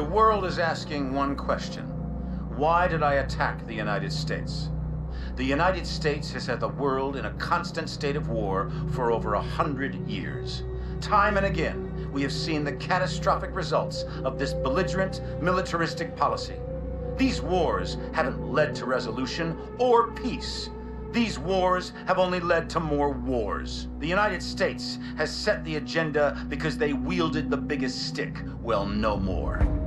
The world is asking one question. Why did I attack the United States? The United States has had the world in a constant state of war for over a hundred years. Time and again, we have seen the catastrophic results of this belligerent, militaristic policy. These wars haven't led to resolution or peace. These wars have only led to more wars. The United States has set the agenda because they wielded the biggest stick. Well, no more.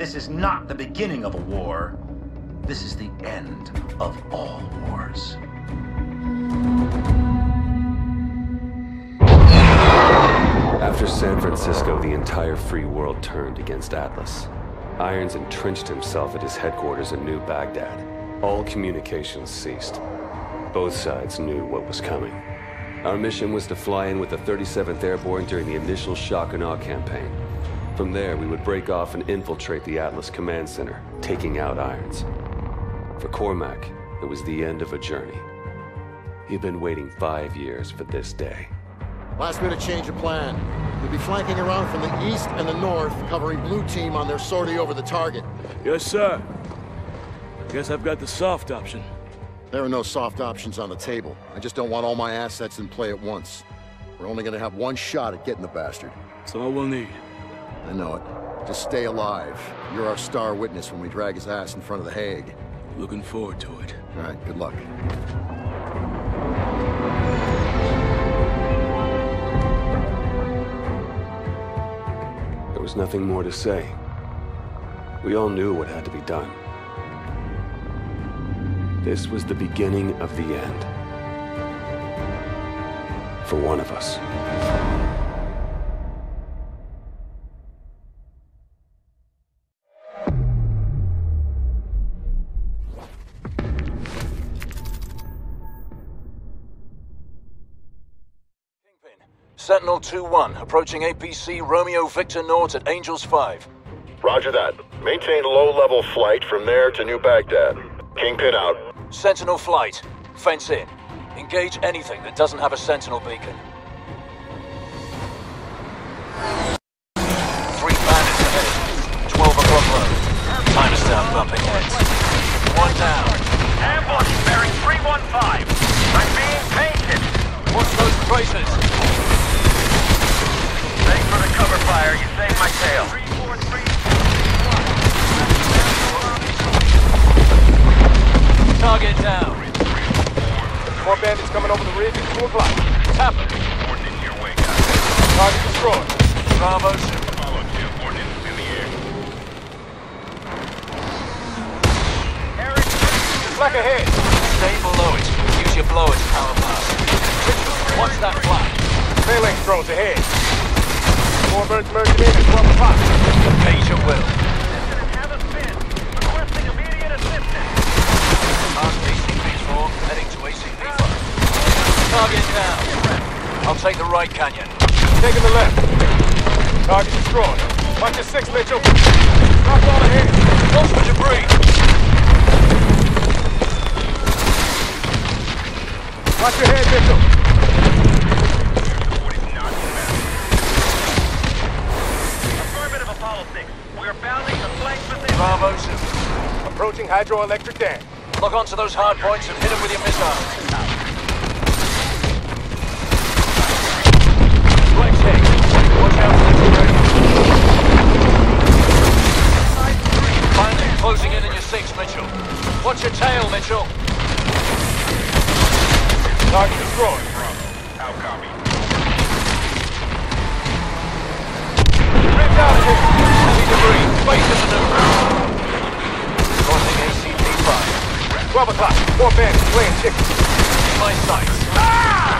This is not the beginning of a war. This is the end of all wars. After San Francisco, the entire free world turned against Atlas. Irons entrenched himself at his headquarters in New Baghdad. All communications ceased. Both sides knew what was coming. Our mission was to fly in with the 37th Airborne during the initial shock and awe campaign. From there, we would break off and infiltrate the Atlas Command Center, taking out Irons. For Cormac, it was the end of a journey. He'd been waiting five years for this day. Last minute change of plan. We'll be flanking around from the east and the north, covering blue team on their sortie over the target. Yes, sir. Guess I've got the soft option. There are no soft options on the table. I just don't want all my assets in play at once. We're only gonna have one shot at getting the bastard. That's all we'll need. I know it. Just stay alive. You're our star witness when we drag his ass in front of the Hague. Looking forward to it. All right, good luck. There was nothing more to say. We all knew what had to be done. This was the beginning of the end. For one of us. Sentinel 2-1, approaching APC Romeo Victor Nort at Angels 5. Roger that. Maintain low-level flight from there to New Baghdad. Kingpin out. Sentinel flight. Fence in. Engage anything that doesn't have a Sentinel beacon. Three bandits ahead. 12 o'clock road. Time to start bumping heads. One down. Ambush bearing 315. I'm being painted. Watch those tracers. Thanks for the cover fire. You saved my tail. Target down. More bandits coming over the ridge at 2 o'clock. Tap it. Ordnance your way, guys. Target destroyed. Bravo 2. Follow two. In the air. Black ahead. Stay below it. Use your blower to power past. Watch that flag. Phalanx drones ahead. More birds merging in at 12 o'clock. Your will. Have a spin. Requesting immediate assistance. Past ACP-4, heading to ACP-5. Target down. I'll take the right canyon. Taking the left. Target destroyed. Watch your six, Mitchell. Drop all ahead. Watch for debris. Watch your head, Mitchell. Hydroelectric dam. Lock onto those hard points and hit them with your. Right check. Watch out for the. Finally, closing in on your six, Mitchell. Watch your tail, Mitchell. Target destroyed. How copy? Ridge out of here. Heavy debris. Space in maneuver. 12 o'clock. Four bandits playing chicken. In my sights. Ah!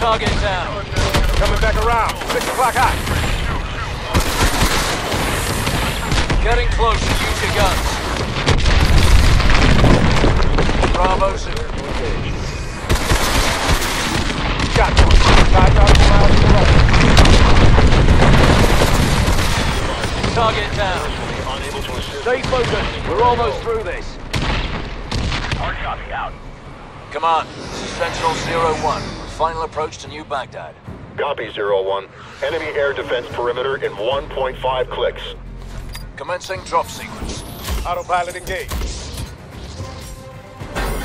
Target down. Coming back around. 6 o'clock hot. Getting close. Use your guns. Bravo 2. Got one. 5,000 miles to the right. Target down. Stay focused. We're almost through this. Hard copy. Out. Come on. This is Sentinel 01. Final approach to New Baghdad. Copy, Zero One. Enemy air defense perimeter in 1.5 clicks. Commencing drop sequence. Autopilot engaged.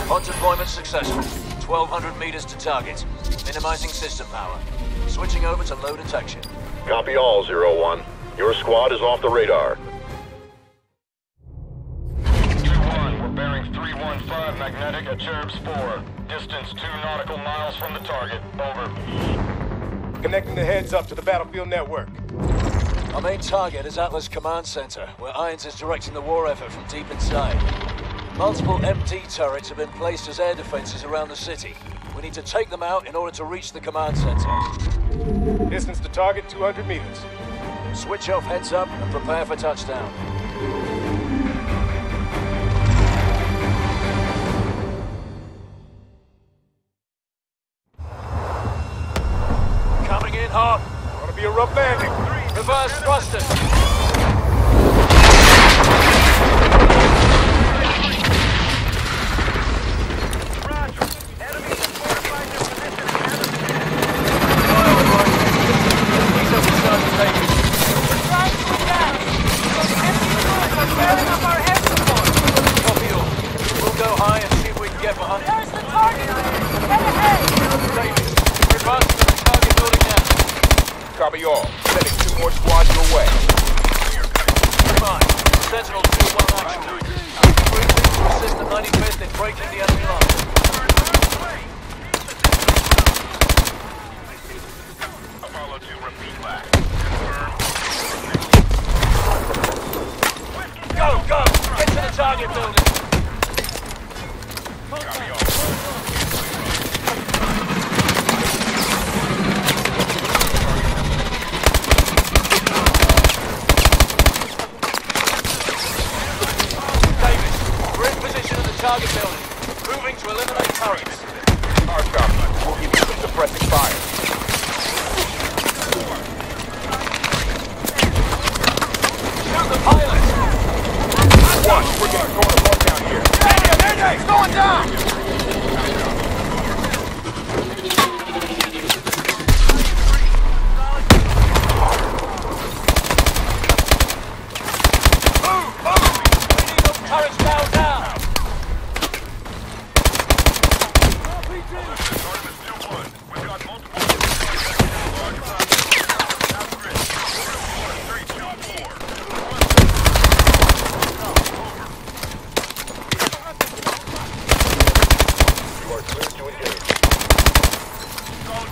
Pod deployment successful. 1,200 meters to target. Minimizing system power. Switching over to low detection. Copy all, Zero One. Your squad is off the radar. 315 magnetic at Cherub Spore. Distance 2 nautical miles from the target. Over. Connecting the heads up to the battlefield network. Our main target is Atlas Command Center, where Irons is directing the war effort from deep inside. Multiple MD turrets have been placed as air defenses around the city. We need to take them out in order to reach the command center. Distance to target 200 meters. Switch off heads up and prepare for touchdown. Reverse thrusters. Roger. Enemies have fortified their position and have us These are the Sergeant Davis. Copy all. We'll go high and see if we can get behind. There's the target! Head ahead! Davis, we're advancing to the target building now. Copy all. Sending two more squads your way. Fine. Sentinel 2-1 actual. Briefing to assist the 95th in breaking the enemy line. Apollo 2, repeat back. Go, go! Get to the target building! Davis, we're in position at the target building. Moving to eliminate turrets. Hard copy. We'll give you some suppressing fire. Shoot the pilot! One, we're getting corner one down here. Mayday, mayday! It's going down! Move, move! We need those turrets down now! You are cleared to engage. Solid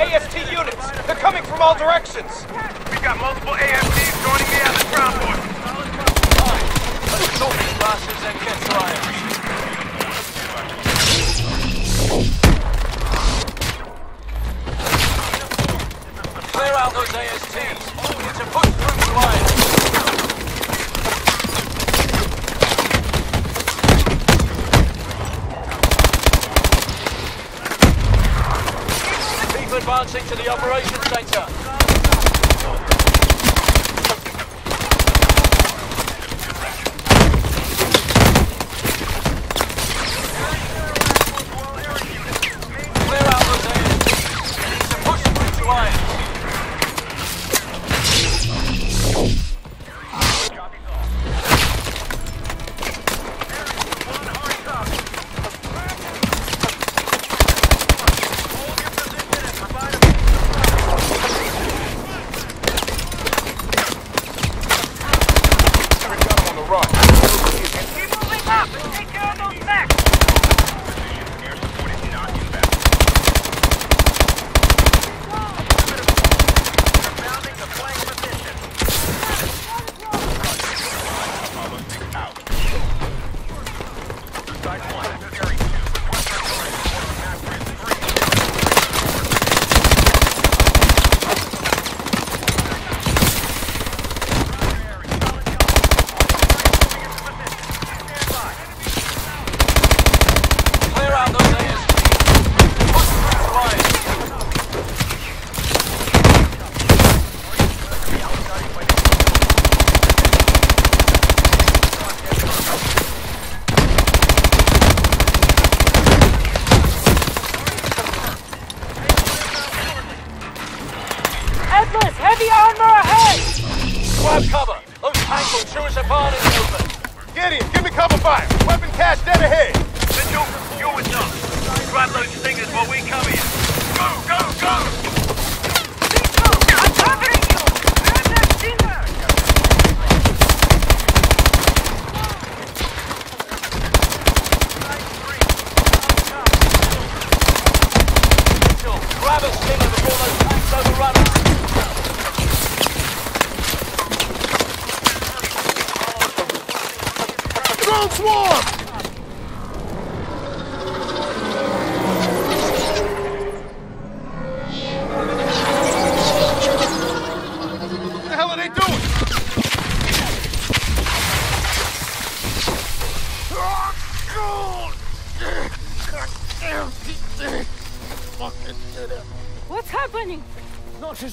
AST units. They're coming from all directions. We've got multiple AFTs joining me at the ground force. Fine. Let's talk these bastards and get to Clear out those ASTs. We need to push through to Irons. Keep advancing to the operations center.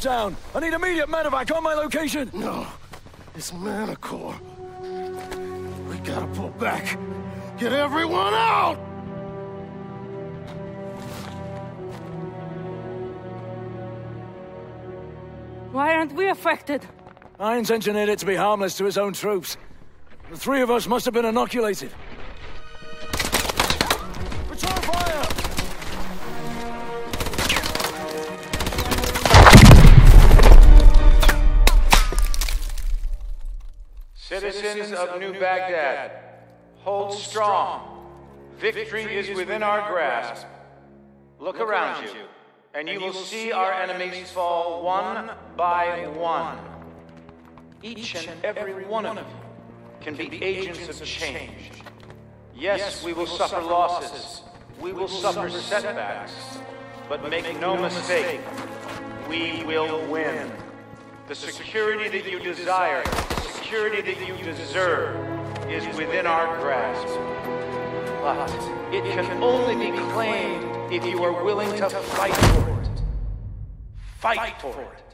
Down. I need immediate medevac on my location. No, it's Manticore. We gotta pull back. Get everyone out! Why aren't we affected? Irons engineered it to be harmless to his own troops. The three of us must have been inoculated. Citizens of New Baghdad, hold strong. Victory is within our grasp. Look around you, and you will see our enemies fall one by one. Each and every one of you can be agents of change. Yes, we will suffer losses. We will suffer setbacks. But make no mistake, we will win. The security that you desire, security that you deserve, is within our grasp. But it can only be claimed if you are willing to fight for it. Fight for it.